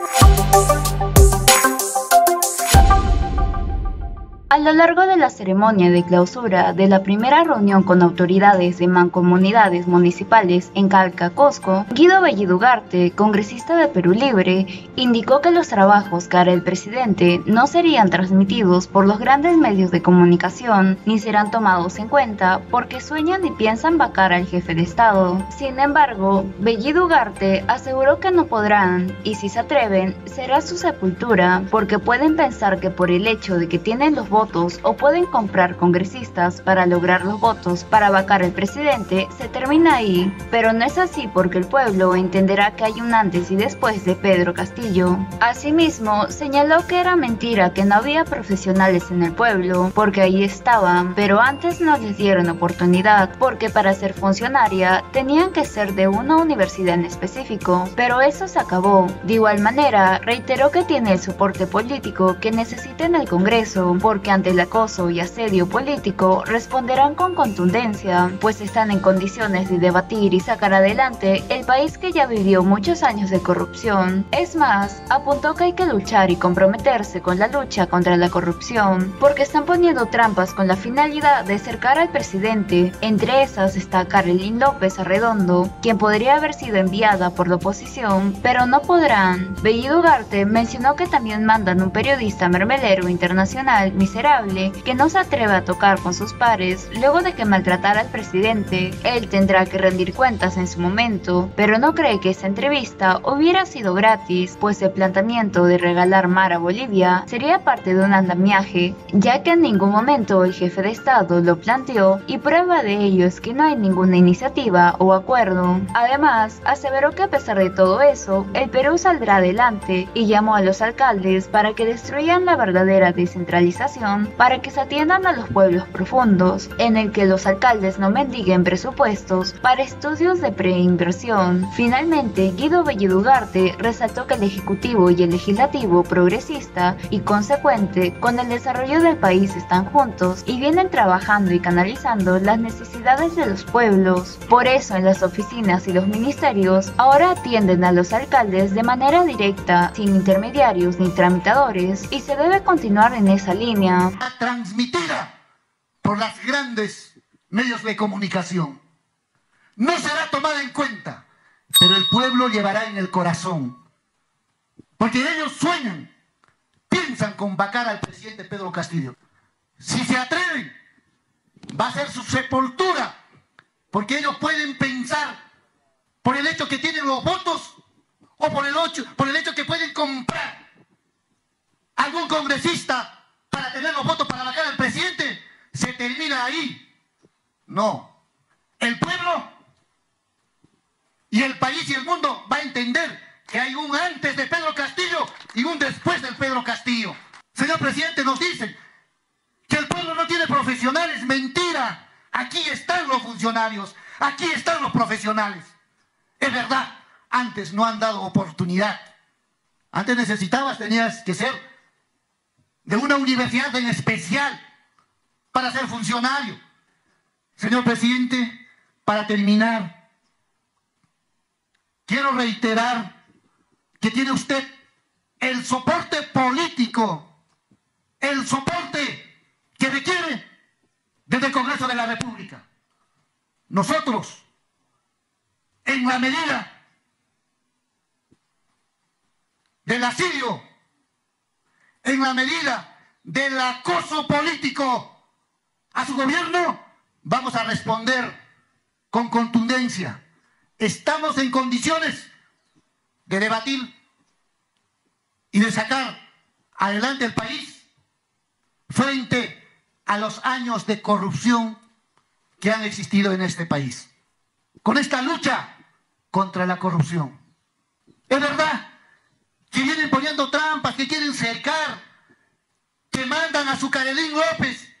Thank A lo largo de la ceremonia de clausura de la primera reunión con autoridades de mancomunidades municipales en Calca, Cosco, Guido Bellidugarte, congresista de Perú Libre, indicó que los trabajos que el presidente no serían transmitidos por los grandes medios de comunicación ni serán tomados en cuenta porque sueñan y piensan vacar al jefe de Estado. Sin embargo, Bellidugarte aseguró que no podrán y si se atreven será su sepultura porque pueden pensar que por el hecho de que tienen los votos o pueden comprar congresistas para lograr los votos para vacar al presidente, se termina ahí. Pero no es así porque el pueblo entenderá que hay un antes y después de Pedro Castillo. Asimismo, señaló que era mentira que no había profesionales en el pueblo, porque ahí estaban, pero antes no les dieron oportunidad, porque para ser funcionaria tenían que ser de una universidad en específico, pero eso se acabó. De igual manera, reiteró que tiene el soporte político que necesita en el Congreso, porque ante el acoso y asedio político responderán con contundencia, pues están en condiciones de debatir y sacar adelante el país que ya vivió muchos años de corrupción. Es más, apuntó que hay que luchar y comprometerse con la lucha contra la corrupción, porque están poniendo trampas con la finalidad de cercar al presidente. Entre esas está Carolín López Arredondo, quien podría haber sido enviada por la oposición, pero no podrán. Bellido Ugarte mencionó que también mandan un periodista mermelero internacional, que no se atreve a tocar con sus pares luego de que maltratara al presidente. Él tendrá que rendir cuentas en su momento, pero no cree que esa entrevista hubiera sido gratis, pues el planteamiento de regalar mar a Bolivia sería parte de un andamiaje, ya que en ningún momento el jefe de Estado lo planteó y prueba de ello es que no hay ninguna iniciativa o acuerdo. Además, aseveró que a pesar de todo eso, el Perú saldrá adelante y llamó a los alcaldes para que destruyan la verdadera descentralización para que se atiendan a los pueblos profundos, en el que los alcaldes no mendiguen presupuestos para estudios de preinversión. Finalmente, Guido Bellidugarte resaltó que el Ejecutivo y el Legislativo progresista y consecuente con el desarrollo del país están juntos y vienen trabajando y canalizando las necesidades de los pueblos. Por eso en las oficinas y los ministerios ahora atienden a los alcaldes de manera directa, sin intermediarios ni tramitadores, y se debe continuar en esa línea transmitida por las grandes medios de comunicación. No será tomada en cuenta, pero el pueblo llevará en el corazón. Porque ellos sueñan, piensan con vacar al presidente Pedro Castillo. Si se atreven, va a ser su sepultura, porque ellos pueden pensar por el hecho que tienen los votos o por el, hecho, por el hecho que pueden comprar algún congresista para tener los votos para vacar al presidente, se termina ahí. No. El pueblo y el país y el mundo va a entender que hay un antes de Pedro Castillo y un después del Pedro Castillo. Señor presidente, nos dicen que el pueblo no tiene profesionales. Mentira. Aquí están los funcionarios. Aquí están los profesionales. Es verdad, antes no han dado oportunidad. Antes necesitabas, tenías que ser de una universidad en especial para ser funcionario. Señor presidente, para terminar, quiero reiterar que tiene usted el soporte político, el soporte que requiere desde el Congreso de la República. Nosotros, en la medida del asirio en la medida del acoso político a su gobierno, vamos a responder con contundencia. Estamos en condiciones de debatir y de sacar adelante el país frente a los años de corrupción que han existido en este país. Con esta lucha contra la corrupción. Es verdad que vienen poniendo trampas, que quieren cercar, que mandan a su Carelín López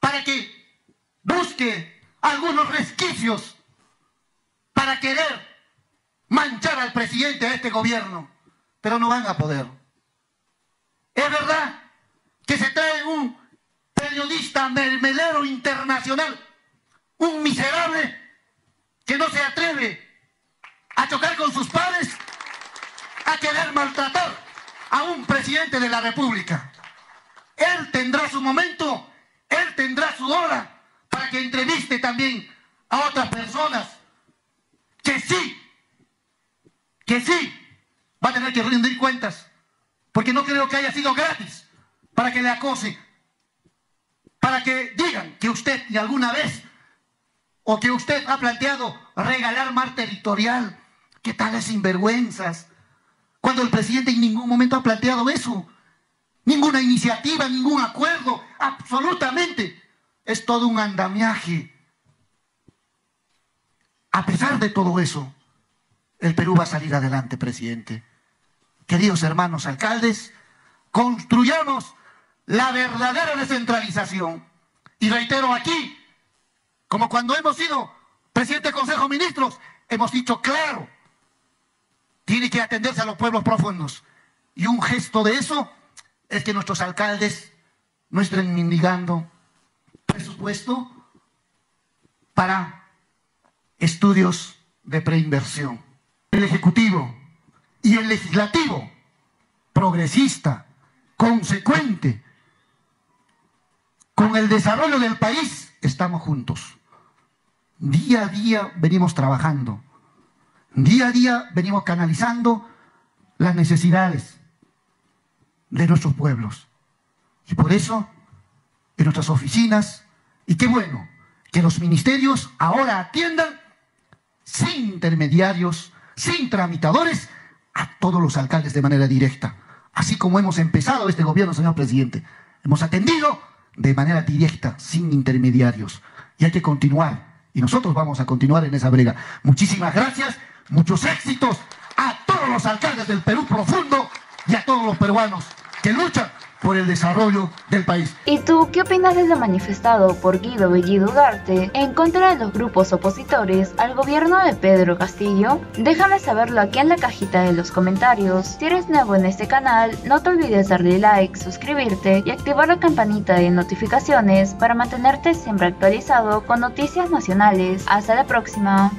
para que busque algunos resquicios para querer manchar al presidente de este gobierno, pero no van a poder. Es verdad que se trae un periodista mermelero internacional, un miserable que no se atreve a chocar con sus padres a querer maltratar a un presidente de la República. Él tendrá su momento, él tendrá su hora para que entreviste también a otras personas que sí, que sí, va a tener que rendir cuentas, porque no creo que haya sido gratis para que le acose, para que digan que usted y alguna vez o que usted ha planteado regalar mar territorial. ¿Qué tales sinvergüenzas? Cuando el presidente en ningún momento ha planteado eso. Ninguna iniciativa, ningún acuerdo, absolutamente. Es todo un andamiaje. A pesar de todo eso, el Perú va a salir adelante, presidente. Queridos hermanos alcaldes, construyamos la verdadera descentralización. Y reitero aquí, como cuando hemos sido presidente del Consejo de Ministros, hemos dicho claro, tiene que atenderse a los pueblos profundos. Y un gesto de eso es que nuestros alcaldes no estén mendigando presupuesto para estudios de preinversión. El Ejecutivo y el Legislativo, progresista, consecuente, con el desarrollo del país, estamos juntos. Día a día venimos trabajando. Día a día venimos canalizando las necesidades de nuestros pueblos. Y por eso, en nuestras oficinas, y qué bueno, que los ministerios ahora atiendan sin intermediarios, sin tramitadores, a todos los alcaldes de manera directa. Así como hemos empezado este gobierno, señor presidente. Hemos atendido de manera directa, sin intermediarios. Y hay que continuar. Y nosotros vamos a continuar en esa brega. Muchísimas gracias, muchos éxitos a todos los alcaldes del Perú profundo y a todos los peruanos que luchan por el desarrollo del país. ¿Y tú qué opinas de lo manifestado por Guido Bellido Ugarte en contra de los grupos opositores al gobierno de Pedro Castillo? Déjame saberlo aquí en la cajita de los comentarios. Si eres nuevo en este canal, no te olvides darle like, suscribirte y activar la campanita de notificaciones para mantenerte siempre actualizado con noticias nacionales. Hasta la próxima.